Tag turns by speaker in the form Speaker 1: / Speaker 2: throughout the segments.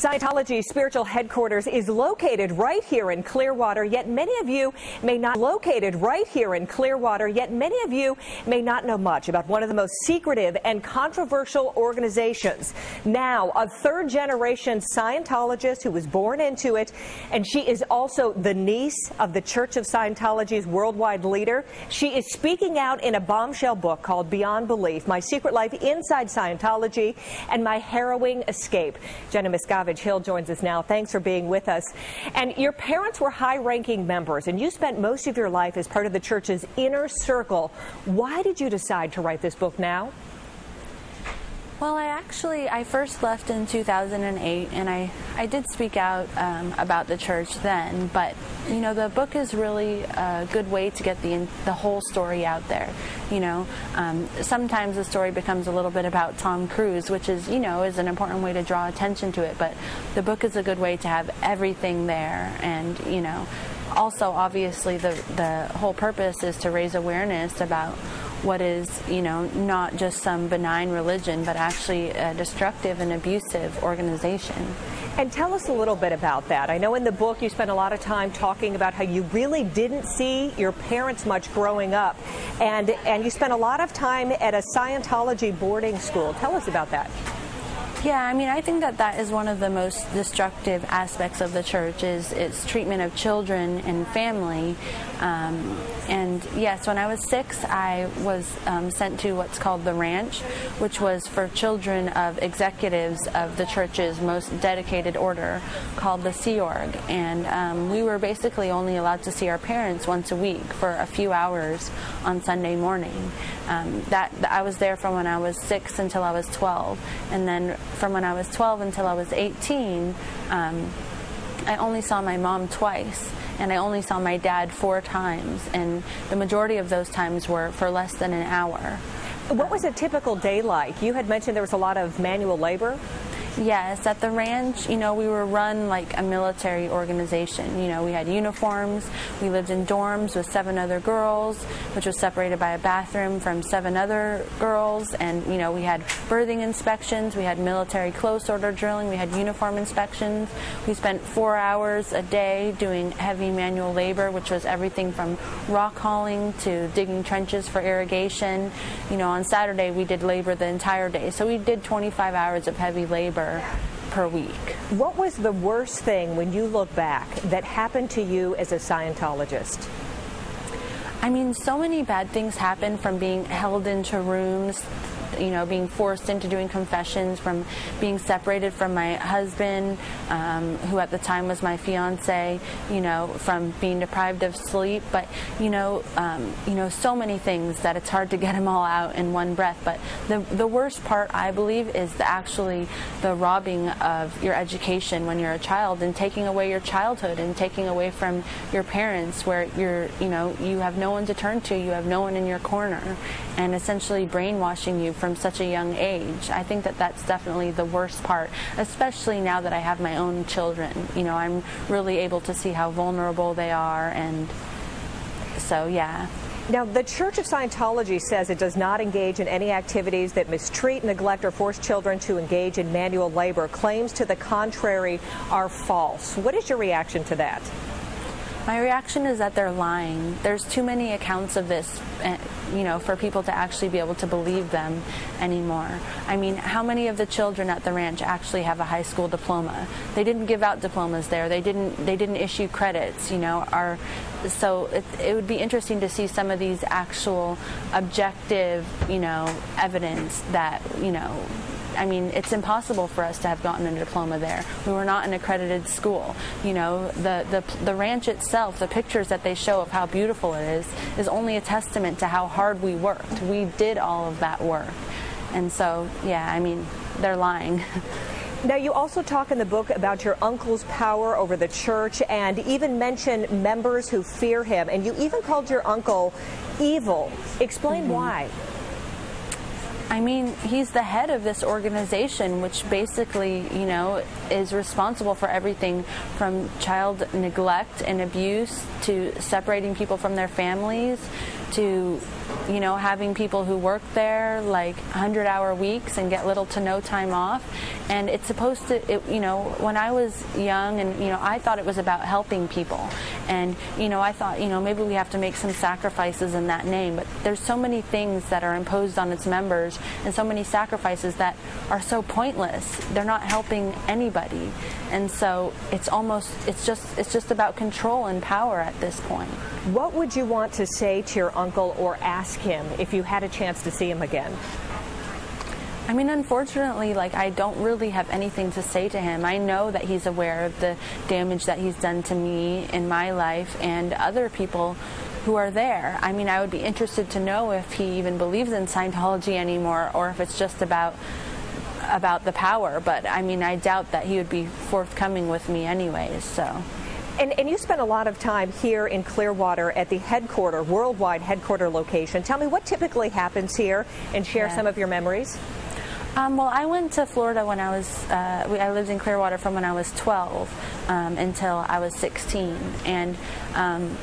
Speaker 1: Scientology's spiritual headquarters is located right here in Clearwater, yet many of you may not located right here in Clearwater, yet many of you may not know much about one of the most secretive and controversial organizations. Now, a third generation Scientologist who was born into it, and she is also the niece of the Church of Scientology's worldwide leader. She is speaking out in a bombshell book called Beyond Belief, My Secret Life Inside Scientology and My Harrowing Escape. Jenna Miscavige Hill joins us now. Thanks for being with us. And your parents were high ranking members, and you spent most of your life as part of the church's inner circle. Why did you decide to write this book now?
Speaker 2: Well, I actually, I first left in 2008 and I, I did speak out um, about the church then, but you know, the book is really a good way to get the, the whole story out there. You know, um, sometimes the story becomes a little bit about Tom Cruise, which is, you know, is an important way to draw attention to it, but the book is a good way to have everything there and, you know, also obviously the, the whole purpose is to raise awareness about what is, you know, not just some benign religion, but actually a destructive and abusive organization.
Speaker 1: And tell us a little bit about that. I know in the book you spent a lot of time talking about how you really didn't see your parents much growing up, and and you spent a lot of time at a Scientology boarding school. Tell us about that.
Speaker 2: Yeah, I mean, I think that that is one of the most destructive aspects of the church is its treatment of children and family. Um, and yes, when I was six, I was um, sent to what's called the ranch, which was for children of executives of the church's most dedicated order, called the Sea Org. And um, we were basically only allowed to see our parents once a week for a few hours on Sunday morning. Um, that I was there from when I was six until I was 12, and then from when I was 12 until I was 18, um, I only saw my mom twice and I only saw my dad four times, and the majority of those times were for less than an hour.
Speaker 1: What was a typical day like? You had mentioned there was a lot of manual labor.
Speaker 2: Yes, at the ranch, you know, we were run like a military organization. You know, we had uniforms, we lived in dorms with seven other girls, which was separated by a bathroom from seven other girls, and, you know, we had berthing inspections, we had military close order drilling, we had uniform inspections. We spent four hours a day doing heavy manual labor, which was everything from rock hauling to digging trenches for irrigation. You know, on Saturday we did labor the entire day, so we did 25 hours of heavy labor per week.
Speaker 1: What was the worst thing when you look back that happened to you as a Scientologist?
Speaker 2: I mean, so many bad things happen from being held into rooms you know, being forced into doing confessions, from being separated from my husband, um, who at the time was my fiance, you know, from being deprived of sleep. But you know, um, you know, so many things that it's hard to get them all out in one breath. But the the worst part, I believe, is the, actually the robbing of your education when you're a child and taking away your childhood and taking away from your parents, where you're, you know, you have no one to turn to, you have no one in your corner, and essentially brainwashing you from such a young age. I think that that's definitely the worst part, especially now that I have my own children. You know, I'm really able to see how vulnerable they are, and so yeah.
Speaker 1: Now, the Church of Scientology says it does not engage in any activities that mistreat, neglect, or force children to engage in manual labor. Claims to the contrary are false. What is your reaction to that?
Speaker 2: My reaction is that they're lying. There's too many accounts of this, eh, you know, for people to actually be able to believe them anymore. I mean, how many of the children at the ranch actually have a high school diploma? They didn't give out diplomas there. They didn't. They didn't issue credits. You know, are so it, it would be interesting to see some of these actual objective, you know, evidence that you know I mean, it's impossible for us to have gotten a diploma there. We were not an accredited school. You know, the, the, the ranch itself, the pictures that they show of how beautiful it is, is only a testament to how hard we worked. We did all of that work. And so, yeah, I mean, they're lying.
Speaker 1: Now, you also talk in the book about your uncle's power over the church and even mention members who fear him. And you even called your uncle evil. Explain mm -hmm. why.
Speaker 2: I mean, he's the head of this organization, which basically, you know, is responsible for everything from child neglect and abuse to separating people from their families to you know, having people who work there like 100 hour weeks and get little to no time off. And it's supposed to, it, you know, when I was young and, you know, I thought it was about helping people. And, you know, I thought, you know, maybe we have to make some sacrifices in that name. But there's so many things that are imposed on its members and so many sacrifices that are so pointless. They're not helping anybody. And so it's almost, it's just, it's just about control and power at this point.
Speaker 1: What would you want to say to your uncle or ask him if you had a chance to see him again?
Speaker 2: I mean, unfortunately, like I don't really have anything to say to him. I know that he's aware of the damage that he's done to me in my life and other people who are there. I mean, I would be interested to know if he even believes in Scientology anymore or if it's just about about the power, but I mean, I doubt that he would be forthcoming with me anyways, so
Speaker 1: and, and, you spent a lot of time here in Clearwater at the headquarter, worldwide headquarter location. Tell me what typically happens here and share yeah. some of your memories.
Speaker 2: Um, well, I went to Florida when I was, uh, I lived in Clearwater from when I was 12 um, until I was 16. And um,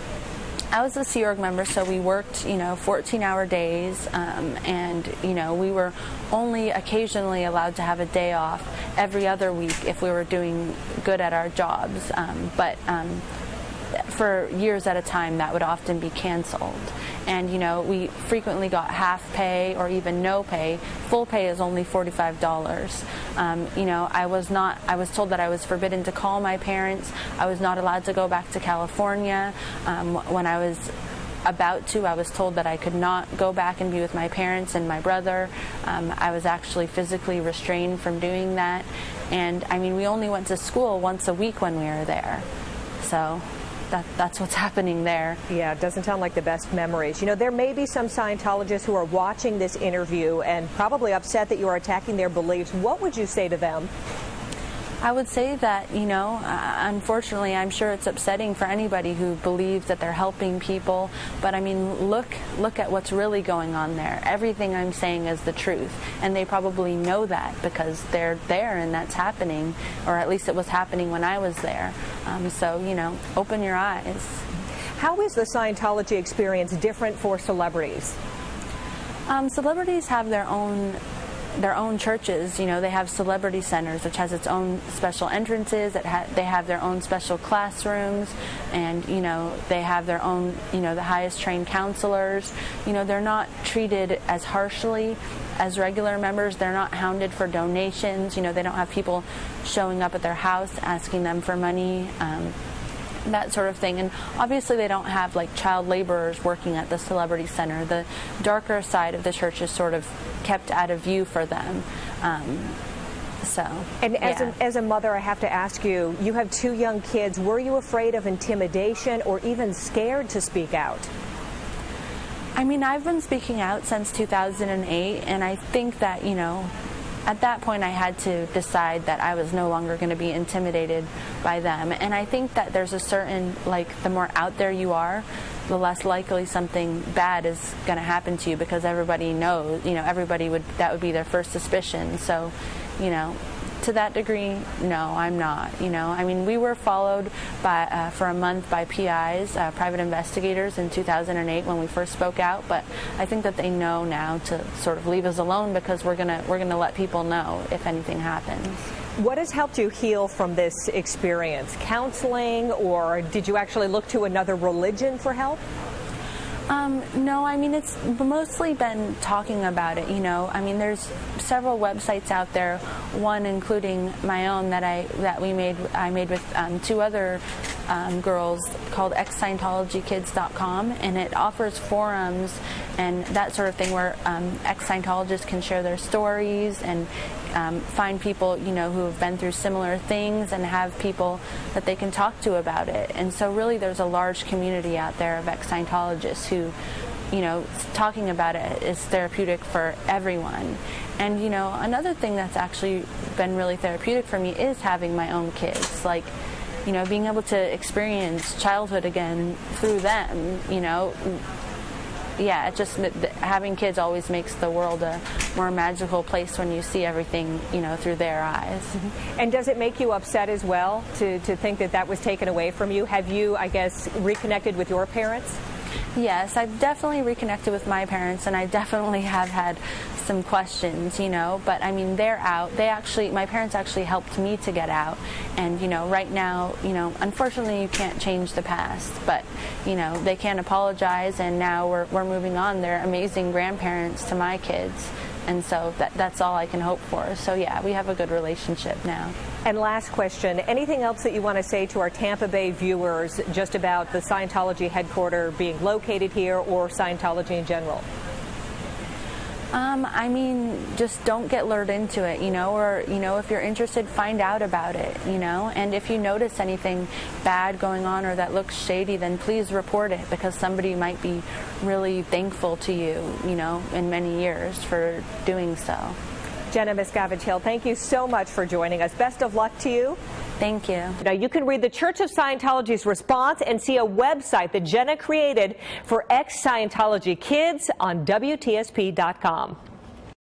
Speaker 2: I was a Sea Org member, so we worked, you know, 14-hour days, um, and you know, we were only occasionally allowed to have a day off every other week if we were doing good at our jobs. Um, but um, for years at a time, that would often be canceled. And you know, we frequently got half pay or even no pay. Full pay is only forty-five dollars. Um, you know, I was not. I was told that I was forbidden to call my parents. I was not allowed to go back to California. Um, when I was about to. I was told that I could not go back and be with my parents and my brother. Um, I was actually physically restrained from doing that. And I mean, we only went to school once a week when we were there. So that, that's what's happening there.
Speaker 1: Yeah, it doesn't sound like the best memories. You know, there may be some Scientologists who are watching this interview and probably upset that you are attacking their beliefs. What would you say to them?
Speaker 2: I would say that, you know, uh, unfortunately, I'm sure it's upsetting for anybody who believes that they're helping people. But I mean, look, look at what's really going on there. Everything I'm saying is the truth, and they probably know that because they're there and that's happening, or at least it was happening when I was there. Um, so, you know, open your eyes.
Speaker 1: How is the Scientology experience different for celebrities?
Speaker 2: Um, celebrities have their own their own churches. You know, they have celebrity centers, which has its own special entrances. It ha- they have their own special classrooms, and you know, they have their own, you know, the highest trained counselors. You know, they're not treated as harshly as regular members. They're not hounded for donations. You know, they don't have people showing up at their house asking them for money. Um, that sort of thing. And obviously, they don't have like child laborers working at the celebrity center. The darker side of the church is sort of kept out of view for them. Um, so,
Speaker 1: and
Speaker 2: yeah.
Speaker 1: as, a, as a mother, I have to ask you, you have two young kids. Were you afraid of intimidation or even scared to speak out?
Speaker 2: I mean, I've been speaking out since 2008, and I think that, you know, at that point I had to decide that I was no longer going to be intimidated by them. And I think that there's a certain, like, the more out there you are, the less likely something bad is going to happen to you because everybody knows, you know, everybody would, that would be their first suspicion. So, you know, to that degree, no, I'm not. You know, I mean, we were followed by uh, for a month by PIs, uh, private investigators, in 2008 when we first spoke out. But I think that they know now to sort of leave us alone because we're gonna we're gonna let people know if anything happens.
Speaker 1: What has helped you heal from this experience? Counseling, or did you actually look to another religion for help?
Speaker 2: Um, no, I mean it's mostly been talking about it. You know, I mean there's several websites out there. One including my own that I that we made. I made with um, two other um, girls called ex-Scientologykids.com, and it offers forums and that sort of thing where um, ex-Scientologists can share their stories and um, find people, you know, who have been through similar things and have people that they can talk to about it. And so, really, there's a large community out there of ex-Scientologists who, you know, talking about it is therapeutic for everyone. And you know, another thing that's actually been really therapeutic for me is having my own kids. Like, you know, being able to experience childhood again through them. You know, yeah, it just having kids always makes the world a more magical place when you see everything, you know, through their eyes.
Speaker 1: Mm-hmm. And does it make you upset as well to, to think that that was taken away from you? Have you, I guess, reconnected with your parents?
Speaker 2: Yes, I've definitely reconnected with my parents, and I definitely have had some questions, you know. But I mean, they're out. They actually, my parents actually helped me to get out. And, you know, right now, you know, unfortunately, you can't change the past, but, you know, they can't apologize, and now we're, we're moving on. They're amazing grandparents to my kids. And so that, that's all I can hope for. So, yeah, we have a good relationship now.
Speaker 1: And last question anything else that you want to say to our Tampa Bay viewers just about the Scientology headquarters being located here or Scientology in general?
Speaker 2: Um, I mean, just don't get lured into it, you know, or, you know, if you're interested, find out about it, you know, and if you notice anything bad going on or that looks shady, then please report it because somebody might be really thankful to you, you know, in many years for doing so.
Speaker 1: Jenna Miscavige Hill, thank you so much for joining us. Best of luck to you.
Speaker 2: Thank you.
Speaker 1: Now, you can read the Church of Scientology's response and see a website that Jenna created for ex Scientology kids on WTSP.com.